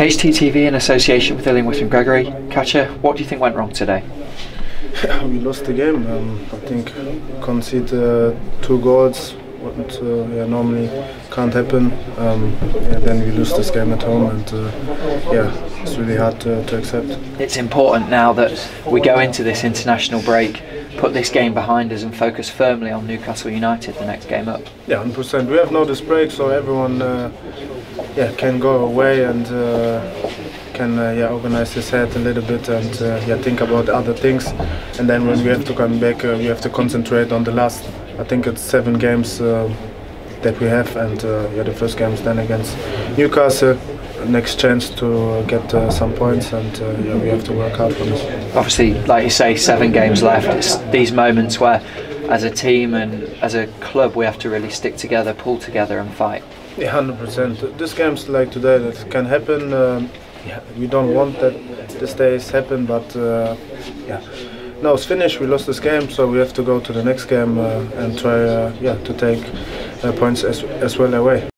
HTTV in association with Illingworth and Gregory. Katja, what do you think went wrong today? we lost the game. Um, I think concede uh, two goals. What uh, yeah, normally can't happen. Um, yeah, then we lose this game at home, and uh, yeah, it's really hard to, to accept. It's important now that we go into this international break, put this game behind us, and focus firmly on Newcastle United, the next game up. Yeah, 100%. We have no this break, so everyone uh, yeah can go away and uh, can uh, yeah organize his head a little bit and uh, yeah think about other things. And then when we have to come back, we have to concentrate on the last. I think it's seven games that we have, and yeah, the first game is then against Newcastle. Next chance to get uh, some points, and uh, yeah, we have to work hard for this. Obviously, like you say, seven games left. It's these moments where, as a team and as a club, we have to really stick together, pull together, and fight. Yeah, hundred percent. This games like today that can happen. Um, yeah, we don't want that this days happen, but uh, yeah. Now it's finished. We lost this game, so we have to go to the next game uh, and try, uh, yeah, to take uh, points as as well away.